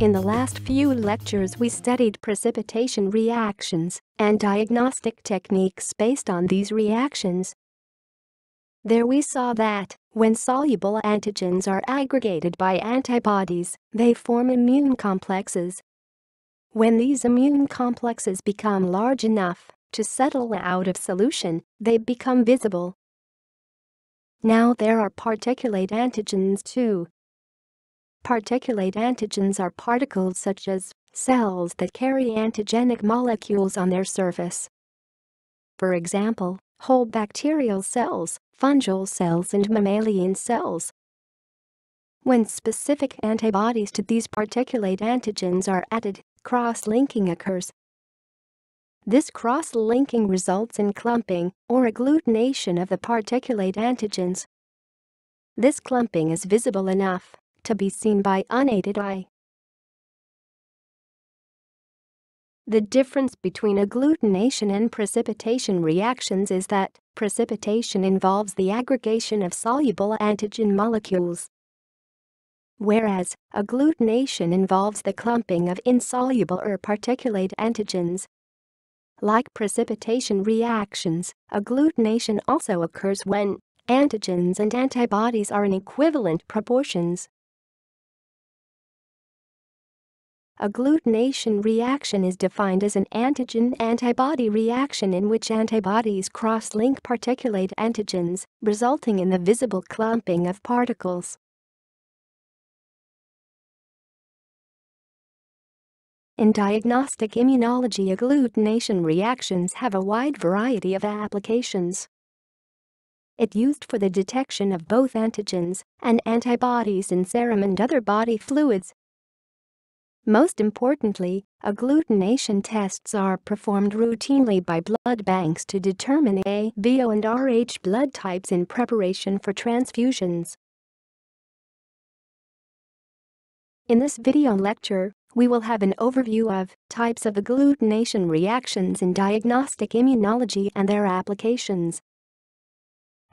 In the last few lectures we studied precipitation reactions and diagnostic techniques based on these reactions. There we saw that, when soluble antigens are aggregated by antibodies, they form immune complexes. When these immune complexes become large enough to settle out of solution, they become visible. Now there are particulate antigens too. Particulate antigens are particles such as cells that carry antigenic molecules on their surface. For example, whole bacterial cells, fungal cells and mammalian cells. When specific antibodies to these particulate antigens are added, cross-linking occurs. This cross-linking results in clumping or agglutination of the particulate antigens. This clumping is visible enough to be seen by unaided eye. The difference between agglutination and precipitation reactions is that precipitation involves the aggregation of soluble antigen molecules, whereas agglutination involves the clumping of insoluble or particulate antigens. Like precipitation reactions, agglutination also occurs when antigens and antibodies are in equivalent proportions. Agglutination reaction is defined as an antigen-antibody reaction in which antibodies cross-link particulate antigens, resulting in the visible clumping of particles. In diagnostic immunology agglutination reactions have a wide variety of applications. It used for the detection of both antigens and antibodies in serum and other body fluids most importantly, agglutination tests are performed routinely by blood banks to determine A, B, O and Rh blood types in preparation for transfusions. In this video lecture, we will have an overview of types of agglutination reactions in diagnostic immunology and their applications.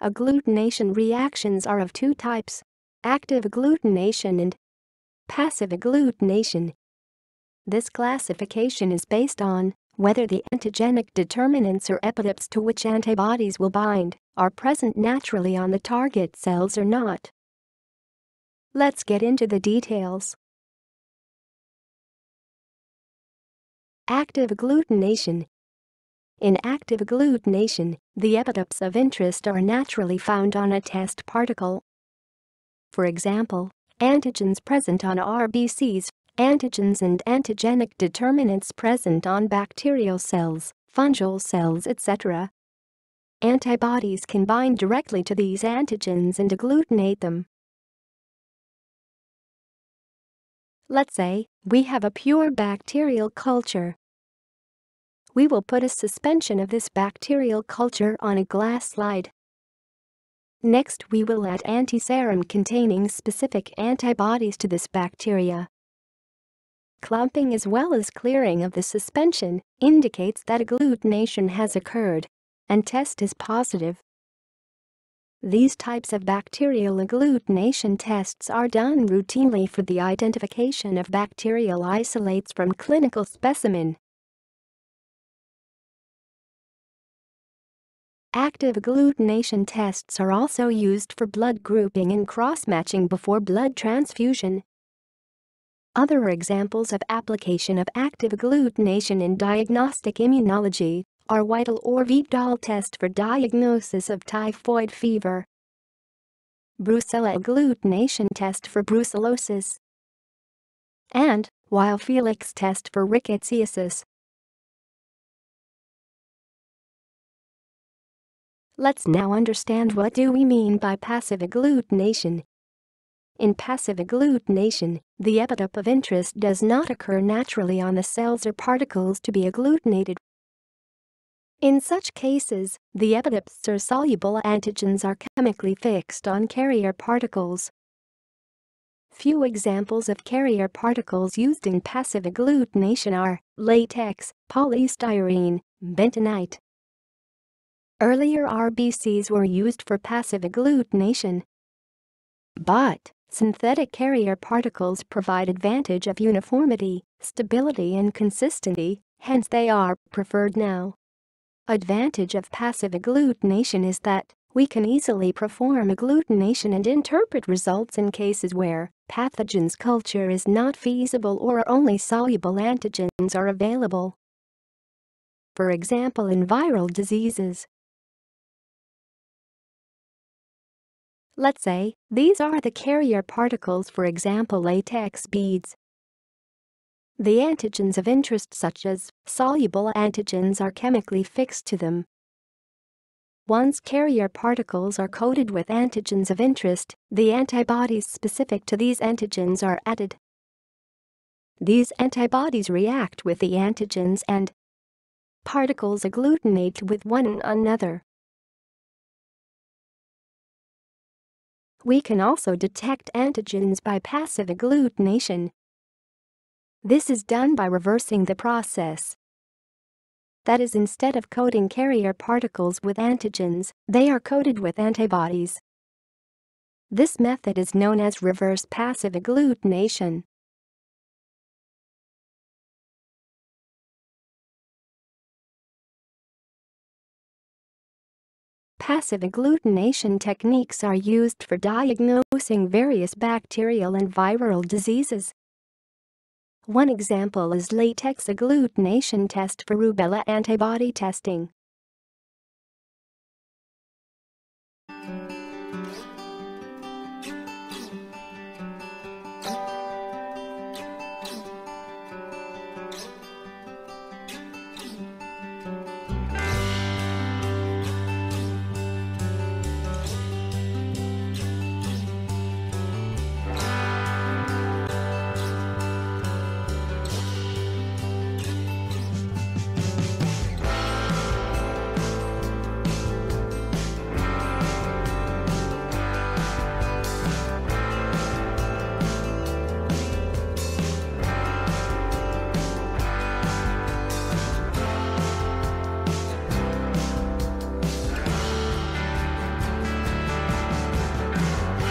Agglutination reactions are of two types, active agglutination and passive agglutination. This classification is based on whether the antigenic determinants or epitopes to which antibodies will bind are present naturally on the target cells or not. Let's get into the details. Active agglutination In active agglutination, the epitopes of interest are naturally found on a test particle. For example, antigens present on RBCs, antigens and antigenic determinants present on bacterial cells, fungal cells etc. Antibodies can bind directly to these antigens and agglutinate them. Let's say we have a pure bacterial culture. We will put a suspension of this bacterial culture on a glass slide. Next we will add antiserum containing specific antibodies to this bacteria. Clumping as well as clearing of the suspension indicates that agglutination has occurred and test is positive. These types of bacterial agglutination tests are done routinely for the identification of bacterial isolates from clinical specimen. Active agglutination tests are also used for blood grouping and cross-matching before blood transfusion. Other examples of application of active agglutination in diagnostic immunology are Widal or Vidal test for diagnosis of typhoid fever, Brucella agglutination test for brucellosis, and Weil-Felix test for rickettsiosis. Let's now understand what do we mean by passive agglutination. In passive agglutination, the epitope of interest does not occur naturally on the cells or particles to be agglutinated. In such cases, the epitopes or soluble antigens are chemically fixed on carrier particles. Few examples of carrier particles used in passive agglutination are latex, polystyrene, bentonite, Earlier RBCs were used for passive agglutination. But, synthetic carrier particles provide advantage of uniformity, stability and consistency, hence they are preferred now. Advantage of passive agglutination is that we can easily perform agglutination and interpret results in cases where pathogens culture is not feasible or only soluble antigens are available. For example in viral diseases, Let's say, these are the carrier particles for example latex beads. The antigens of interest such as soluble antigens are chemically fixed to them. Once carrier particles are coated with antigens of interest, the antibodies specific to these antigens are added. These antibodies react with the antigens and particles agglutinate with one another. We can also detect antigens by passive agglutination. This is done by reversing the process. That is instead of coating carrier particles with antigens, they are coated with antibodies. This method is known as reverse passive agglutination. Passive agglutination techniques are used for diagnosing various bacterial and viral diseases. One example is latex agglutination test for rubella antibody testing.